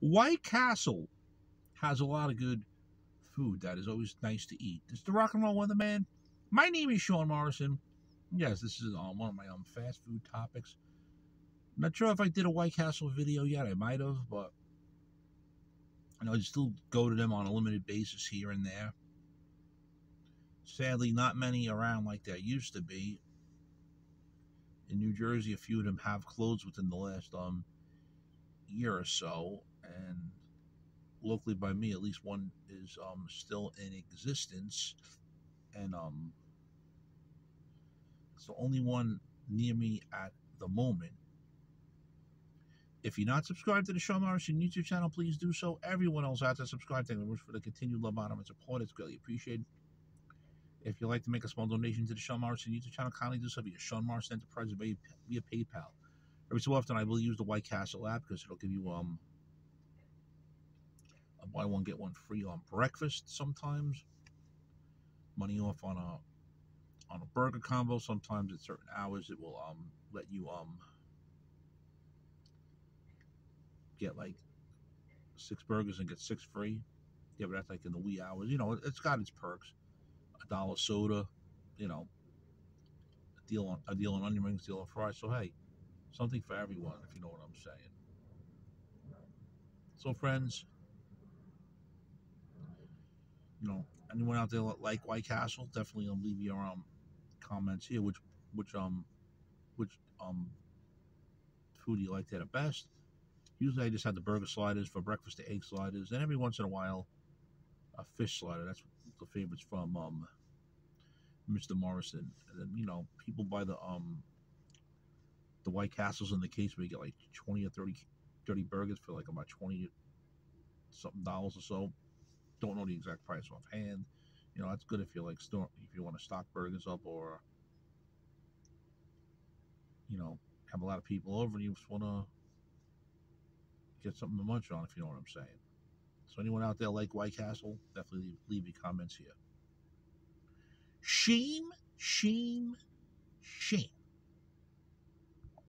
White Castle has a lot of good food that is always nice to eat. It's the Rock and Roll Weatherman. My name is Sean Morrison. Yes, this is um, one of my um, fast food topics. I'm Not sure if I did a White Castle video yet. I might have, but you know, I still go to them on a limited basis here and there. Sadly, not many around like there used to be. In New Jersey, a few of them have closed within the last um year or so, and locally by me, at least one is um still in existence, and um it's the only one near me at the moment. If you're not subscribed to the Sean Morrison YouTube channel, please do so. Everyone else out there, subscribe. Thank you for the continued love, honor, and support. It's greatly appreciated. If you'd like to make a small donation to the Sean Morrison YouTube channel, kindly do so via Sean Morrison Enterprise via, via PayPal. Every so often, I will use the White Castle app because it'll give you um buy one get one free on breakfast sometimes. Money off on a on a burger combo. Sometimes at certain hours, it will um let you um get like six burgers and get six free. Yeah, but that's like in the wee hours. You know, it's got its perks. A dollar soda, you know, a deal on a deal on onion rings, deal on fries. So hey, something for everyone, if you know what I'm saying. So friends, you know, anyone out there like White Castle, definitely um, leave your um comments here. Which which um which um food do you like there the best. Usually I just have the burger sliders for breakfast, the egg sliders, and every once in a while a fish slider. That's the favorites from um Mr. Morrison. And then, you know, people buy the um the White Castles in the case where you get like 20 or 30, 30 burgers for like about 20 something dollars or so. Don't know the exact price offhand. You know, that's good if you like store if you want to stock burgers up or you know, have a lot of people over and you just want to get something to munch on, if you know what I'm saying. So anyone out there like White Castle, definitely leave, leave your comments here. Shame, shame, shame.